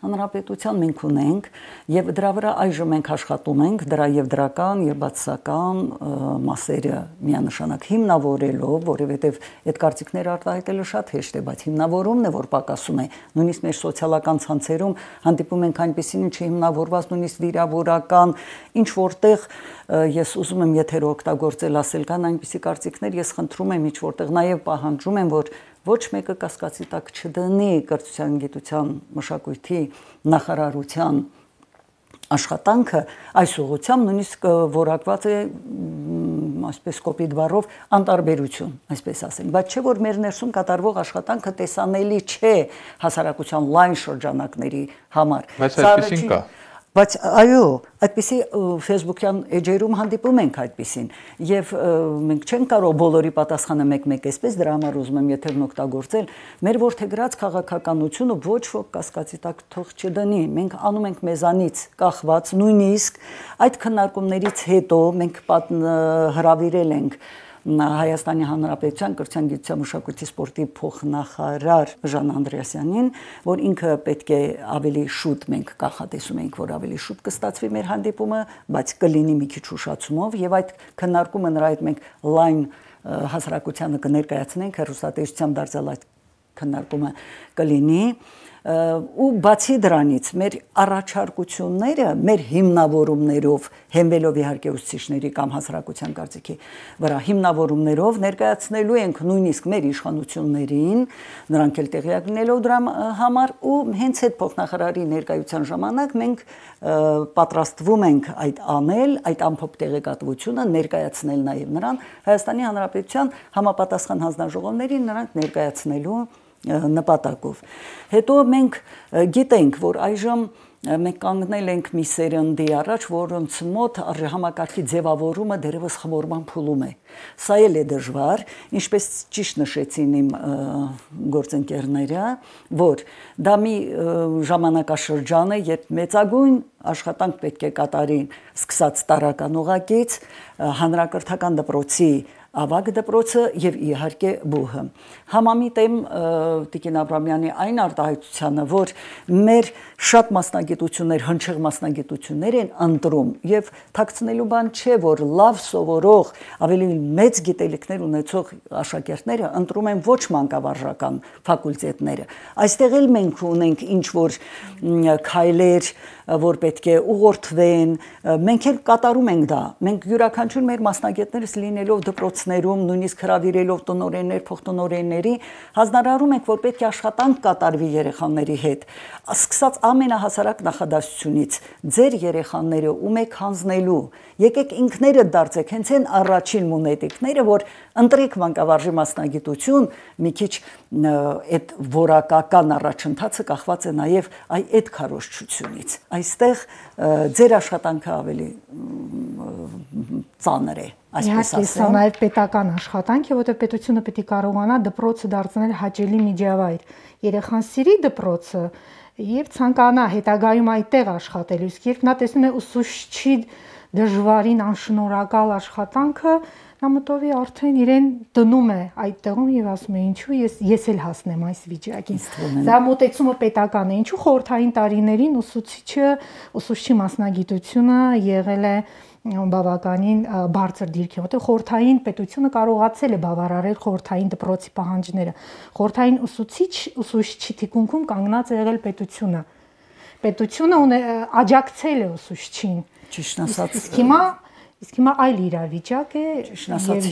հանրապետության մենք ունենք եւ դրա վրա այժմ մենք աշխատում ենք դրա եւ դրական եւ բացասական մասերը միանշանակ հիմնավորելով, որովհետեւ այդ կարծիքները արտահայտելը շատ հեշտ է, բայց հիմնավորումն է, որ պակասում է։ Նույնիսկ մեր սոցիալական ցանցերում հանդիպում ենք այնպեսին ինչի հիմնավորված նույնիսկ վիրավորական ինչ որտեղ ես ուզում եմ եթերը օգտագործել ասել կան այնպիսի կարծիքներ, ես խնդրում եմ ինչ որտեղ նաեւ պահանջում եմ, որ ոչ մեկը կասկածի տակ չդնի կրթության, գիտության, մշակույթի նախարարության աշխատանքը այս ուղղությամբ նույնիսկ որակված է այսպես կոպիտ բառով անտարբերություն, այսպես ասենք, բայց չէ որ մեր ներսում կատարվող աշխատանքը տեսանելի չէ հասարակության լայն շրջանակների համար։ Բայց այդպեսին կա։ Բայց այո, այդպիսի Facebook-յան էջերում հանդիպում ենք այդպիսին եւ մենք չենք կարող բոլորի պատասխանը մեկ-մեկ այսպես դրա համար ուզում եմ եթերն օգտագործել. Մեր որթեգրած քաղաքականությունը ոչ ոք կասկածի տակ թող չդնի մենք անում ենք մեզանից կախված նույնիսկ այդ քննարկումներից հետո մենք հրավիրել ենք Հայաստանի Հանրապետության կրթության գիտության մշակույթի սպորտի փոխնախարար Ժան Անդրեասյանին, որ ինքը պետք է ավելի շուտ մենք կանխատեսում ենք, որ ավելի շուտ կստացվի մեր հանդիպումը, բայց կլինի մի քիչ ուշացումով եւ այդ քննարկումը նրա հետ մենք լայն հասարակությանը կներկայացնենք հերոստատեսությամբ դարձյալ այդ քննարկումը կլինի ու բացի դրանից մեր առաջարկությունները մեր հիմնավորումներով հենվելով իհարկե ուսուցիչների կամ հասարակության կարծիքի վրա հիմնավորումներով ներկայացնելու ենք նույնիսկ մեր իշխանություններին նրանք էլ տեղյակ լինելով դրա համար ու հենց այդ փոխնախարարի ներկայության ժամանակ մենք պատրաստվում ենք այդ անել, այդ ամփոփ տեղեկատվությունը ներկայացնել նաև նրան Հայաստանի Հանրապետության համապատասխան հանձնաժողովներին նրանք ներկայացնելու նպատակով։ Հետո մենք գիտենք, որ այժմ մենք կանգնել ենք մի սերնդի առաջ, որոնց մոտ համակարգի ձևավորումը դերևս խմորման փուլում է։ Սա էլ է դժվար, ինչպես ճիշտ նշեցին իմ գործընկերները, որ դա մի ժամանակաշրջան է, երբ մեծագույն աշխատանք պետք է կատարի սկսած տարական ուղակից հանրակրթական դպրոցի ավագ դպրոցը եւ իհարկե բուհը։ Համամիտ եմ Տիկին Աբրամյանի այն արտահայտությանը, որ մեր շատ մասնագիտություններ, հնչեղ մասնագիտություններ են ընտրում եւ թաքցնելու բան չէ, որ լավ սովորող, ավելի մեծ գիտելիքներ ունեցող աշակերտները ընտրում են ոչ մանկավարժական ֆակուլտետները։ Այստեղ էլ մենք ունենք ինչ որ քայլեր, որ պետք է ուղղորդվեն, մենք էլ կատարում ենք դա։ Մենք յուրաքանչյուր մեր մասնագետներս լինելով դպրոցներում, նույնիսկ հravirելով տնորեններ, փոխտնորենների, հանձնարարում ենք, որ պետք է աշխատանք կատարվի երեխաների հետ։ Սկսած ամենահասարակ նախադասությունից ձեր երեխաները ում եք հանձնելու եկեք ինքները դարձեք հենց այն առաջին մունետիկները որ ընտրիկ մանկավարժի մասնագիտություն մի քիչ այդ որակական առաջընթացը կախված է նաև այ այդ քարոշչությունից այստեղ ձեր աշխատանքը ավելի ծանր է այսպես ասեմ։ Իհարկե, սա նաև պետական աշխատանք է, որտեղ պետությունը պետք է կարողանա դպրոցը դարձնել հաճելի միջավայր։ Երեխան սիրի դպրոցը, եւ ցանկանա հետագայում այդտեղ աշխատելու։ Իսկ երբ նա տեսնում է ուսուցչի դժվարին անշնորհակալ աշխատանքը, նա մտովի արդեն իրեն դնում է այդտեղում եւ ասում է ինչու ես ես էլ հասնեմ այս վիճակին։ Դա մոտեցումը պետական է։ Ինչու խորթային տարիներին ուսուցիչը, ուսուցչի մասնագիտությունը եղել է բավականին բարձր դիրք է, որտեղ խորթային պետությունը կարողացել է բավարարել խորթային դպրոցի պահանջները։ Խորթային ուսուցիչ ուսուցչի թիկունքում կանգնած է եղել պետությունը։ Պետությունը աջակցել է ուսուցչին։ Ճիշտ ասած։ Իսկ հիմա Իսկ հիմա այլ իրավիճակ է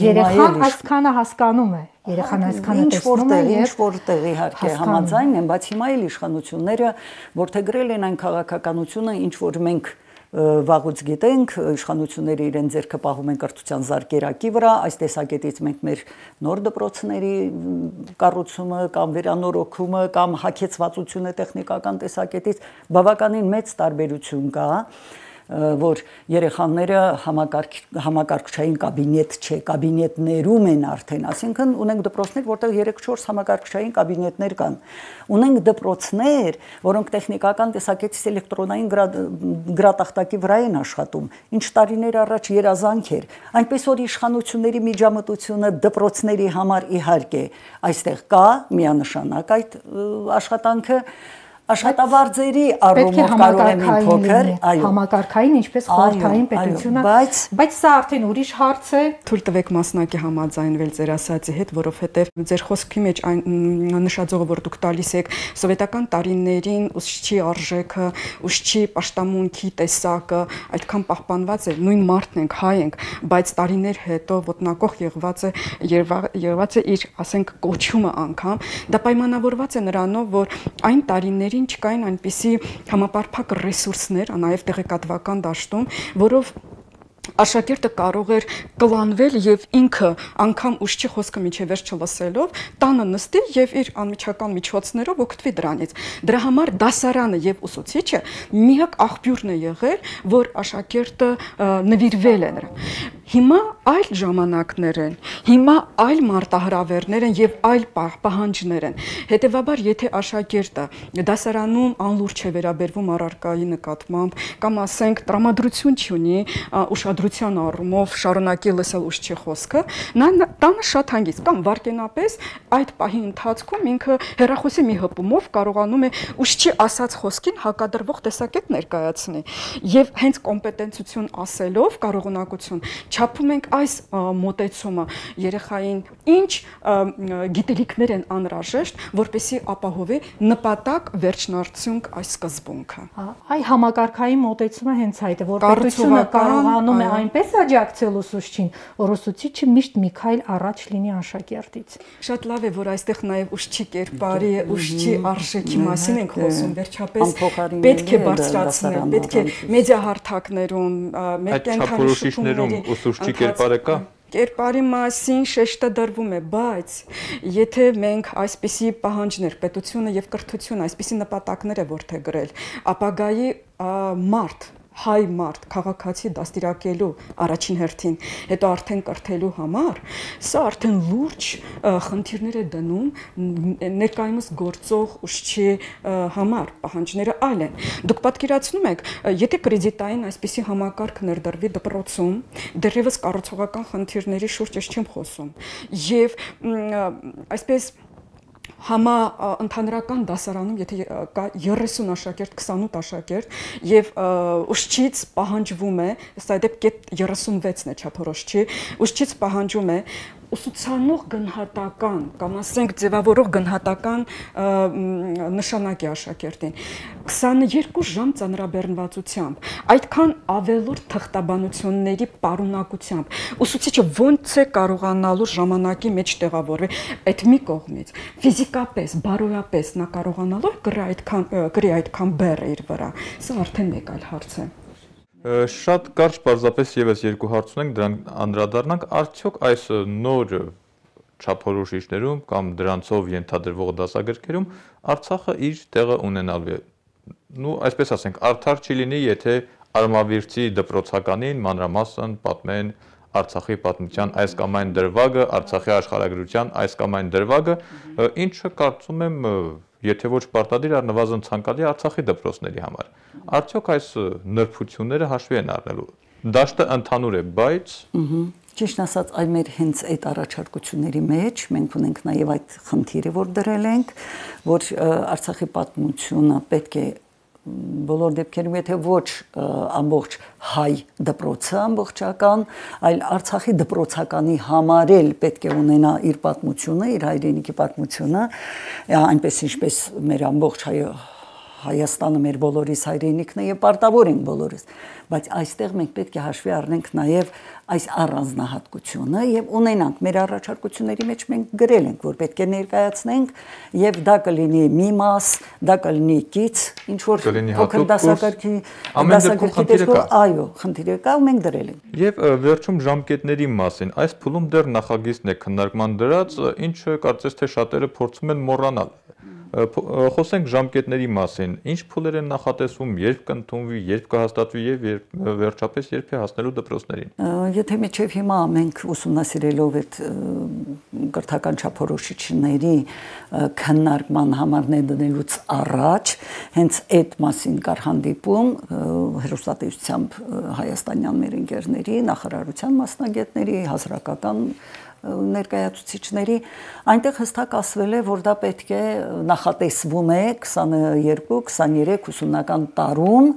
երեխան այսքանը հասկանում է։ Երեխան այսքանը տեսնում է ինչ որտեղ իհարկե համաձայն են, բայց հիմա էլ իշխանությունները որթեգրել են այն քաղաքականությունը, ինչ որ մենք վաղուց գիտենք, իշխանությունները իրեն ձեռքը պահում են կրթության զարգերակի վրա, այս տեսակետից մենք մեր նոր դպրոցների կառուցումը կամ վերանորոգումը կամ հակեցվածությունը տեխնիկական տեսակետից բավականին մեծ տարբերություն կա որ երեխաները համակարգ համակարգչային կաբինետ չէ, կաբինետներում են արդեն, ասինքն ունենք դպրոցներ, որտեղ 3-4 համակարգչային կաբինետներ կան։ Ունենք դպրոցներ, որոնք տեխնիկական տեսակետից էլեկտրոնային գրատախտակի վրա են աշխատում, ինչ տարիներ առաջ երազանք էր։ Այնպես որ իշխանությունների միջամտությունը դպրոցների համար իհարկե այստեղ կա միանշանակ այդ աշխատանքը աշխատավարձերի առումով կարող եմ փոքր, այո, համակարգային ինչպես խորհրդային պետությունը, բայց բայց սա արդեն ուրիշ հարց է։ Թույլ տվեք մասնակի համաձայնվել ձեր ասացի հետ, որովհետև ձեր խոսքի մեջ այն նշաձողը, որ դուք տալիս եք սովետական տարիներին ուսուցչի արժեքը, ուսուցչի աշտամունքի տեսակը այդքան պահպանված է, նույն մարդն ենք, հայ ենք, բայց տարիներ հետո ոտնակող եղված է եղված է իր, ասենք, կոչումը անգամ, դա պայմանավորված է նրանով, որ այն տարիների տարիներին չկային այնպիսի համապարփակ ռեսուրսներ, նաև տեղեկատվական դաշտում, որով աշակերտը կարող էր կլանվել եւ ինքը անգամ ուշքի խոսքը միջև վերջ չլսելով տանը նստի եւ իր անմիջական միջոցներով օգտվի դրանից։ Դրա համար դասարանը եւ ուսուցիչը միակ աղբյուրն է եղել, որ աշակերտը նվիրվել է նրան։ Հիմա այլ ժամանակներ են, հիմա այլ մարտահրավերներ են եւ այլ պահանջներ են։ Հետևաբար, եթե աշակերտը դասարանում անլուրջ է վերաբերվում առարկայի նկատմամբ կամ ասենք տրամադրություն չունի ուշադրության առումով շարունակի լսել ուշքի խոսքը, նա տանը շատ հանգիստ կամ վարկենապես այդ պահի ընթացքում ինքը հերախոսի մի հպումով կարողանում է ուշքի ասած խոսքին հակադրվող տեսակետ ներկայացնել եւ հենց կոմպետենցություն ասելով կարողունակություն չափում ենք այս մոտեցումը երեխային ինչ գիտելիքներ են անհրաժեշտ, որպեսի ապահովի նպատակ վերջնարդյունք այս սկզբունքը։ Այ համակարգային մոտեցումը հենց այդ է, որ պետությունը կարողանում է այնպես աջակցել ուսուցչին, որ ուսուցիչը միշտ մի քայլ առաջ լինի աշակերտից։ Շատ լավ է, որ այստեղ նաև ուշքի կերպարի, ուշքի արժեքի մասին ենք խոսում, վերջապես պետք է բարձրացնել, պետք է մեդիա հարթակներում, մեր կենթանի շփումներում ուսուցչի կերպարը կա կերպարի մասին շեշտը դրվում է, բայց եթե մենք այսպիսի պահանջներ, պետությունը եւ կրթությունը այսպիսի նպատակներ է որթե գրել, ապագայի մարդ հայ մարդ քաղաքացի դաստիարակելու առաջին հերթին, հետո արդեն կրթելու համար, սա արդեն լուրջ խնդիրներ է դնում ներկայումս գործող ուշչի համար, պահանջները այլ են։ Դուք պատկերացնում եք, եթե կրեդիտային այսպիսի համակարգ ներդրվի դպրոցում, դեռևս կառուցողական խնդիրների շուրջ ես չեմ խոսում։ Եվ այսպես համա ընդհանրական դասարանում, եթե կա 30 աշակերտ, 28 աշակերտ եւ ուշչից պահանջվում է, ըստ այդ դեպքի 36-ն է չափորոշչի, ուշչից պահանջում է ուսուցանող գնահատական կամ ասենք ձևավորող գնահատական նշանակի աշակերտին 22 ժամ ծանրաբեռնվածությամբ այդքան ավելորդ թղթաբանությունների պարունակությամբ ուսուցիչը ոնց է կարողանալու ժամանակի մեջ տեղավորվել այդ մի կողմից ֆիզիկապես բարոյապես նա կարողանալու գրի այդքան գրի այդքան բեռ իր վրա սա արդեն մեկ այլ հարց է Շատ կարճ պարզապես եւս երկու հարց ունենք, դրան անդրադառնանք, արդյոք այս նոր չափորոշիչներում կամ դրանցով ենթադրվող դասագրքերում Արցախը իր տեղը ունենալու է։ Ну, այսպես ասենք, արդար չի լինի, եթե արմավիրցի դպրոցականին մանրամասն պատմեն Արցախի պատմության այս կամ այն դրվագը, Արցախի աշխարհագրության այս կամ այն դրվագը, ինչը կարծում եմ եթե ոչ պարտադիր, առնվազն ցանկալի Արցախի դպրոցների համար։ Արդյոք այս նրբությունները հաշվի են առնելու։ Դաշտը ընդհանուր է, բայց Ճիշտ ասած, այ մեր հենց այդ առաջարկությունների մեջ մենք ունենք նաև այդ խնդիրը, որ դրել ենք, որ Արցախի պատմությունը պետք է բոլոր դեպքերում եթե ոչ ամբողջ հայ դպրոցը ամբողջական, այլ Արցախի դպրոցականի համար էլ պետք է ունենա իր պատմությունը, իր հայրենիքի պատմությունը, այնպես ինչպես մեր ամբողջ հայ Հայաստանը մեր բոլորիս հայրենիքն է եւ պարտավոր ենք բոլորս բայց այստեղ մենք պետք է հաշվի առնենք նաեւ այս առանձնահատկությունը եւ ունենանք մեր առաջարկությունների մեջ մենք գրել ենք որ պետք է ներկայացնենք եւ դա կլինի մի մաս դա կլինի կից ինչ որ փոքր դասակարգի դասակարգի տեսքով այո խնդիրը կա ու մենք դրել ենք եւ վերջում ժամկետների մասին այս փուլում դեռ նախագիծն է քննարկման դրած ինչը կարծես թե շատերը փորձում են մոռանալ Խոսենք ժամկետների մասին։ Ինչ փուլեր են նախատեսվում, երբ կընդունվի, երբ կհաստատվի եւ երբ վերջապես երբ է հասնելու դպրոցներին։ Եթե միջև հիմա մենք ուսումնասիրելով այդ կրթական չափորոշիչների քննարկման համարներ դնելուց առաջ հենց այդ մասին կար հանդիպում հերոստատեսությամբ հայաստանյան մեր ընկերների, նախարարության մասնագետների, հասարակական ներկայացուցիչների այնտեղ հստակ ասվել է որ դա պետք է նախատեսվում է 22-23 ուսումնական տարում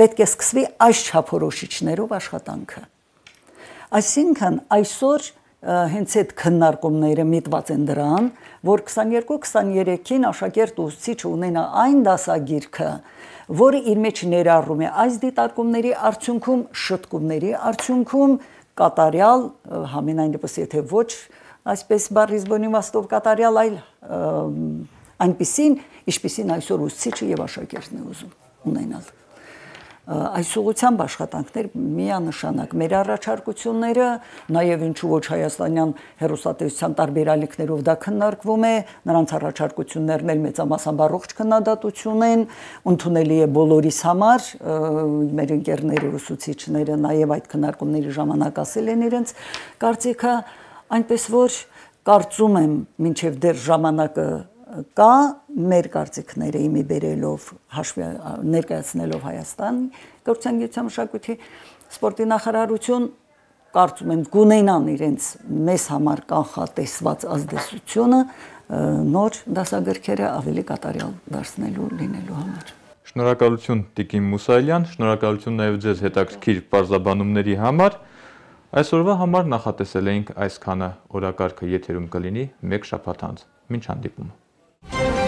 պետք է սկսվի այս չափորոշիչներով աշխատանքը այսինքն այսօր հենց այդ քննարկումները միտված են դրան, որ 22-23-ին աշակերտ ուսուցիչ ունենա այն դասագիրքը, որը իր մեջ ներառում է այս դիտարկումների արդյունքում, շտկումների արդյունքում կատարյալ համենայն դեպս եթե ոչ այսպես բառիզբոնի մաստով կատարյալ այլ այնպեսին ինչպեսին այսօր ուսուցիչը եւ աշակերտն է ուզում ունենալ այս ուղղությամբ աշխատանքներ միանշանակ մեր առաջարկությունները նաև ինչու ոչ հայաստանյան հերոստատեսության տարբեր ալիքներով դա քննարկվում է նրանց առաջարկություններն էլ մեծամասամբ առողջ քննադատություն են ընդունելի է բոլորիս համար մեր ընկերները ուսուցիչները նաև այդ քննարկումների ժամանակ ասել են իրենց կարծիքը այնպես որ կարծում եմ մինչև դեռ ժամանակը կա մեր կարծիքները իմի բերելով հաշվի ներկայացնելով Հայաստան գործության գիտության մշակույթի սպորտի նախարարություն կարծում եմ կունենան իրենց մեզ համար կանխատեսված ազդեցությունը նոր դասագրքերը ավելի կատարյալ դարձնելու լինելու համար։ Շնորհակալություն Տիկին Մուսայելյան, շնորհակալություն նաև ձեզ հետաքրքիր բարձաբանումների համար։ Այսօրվա համար նախատեսել էինք այսքանը օրակարգը եթերում կլինի 1 շաբաթ անց։ Մինչ հանդիպումը։ Thank you.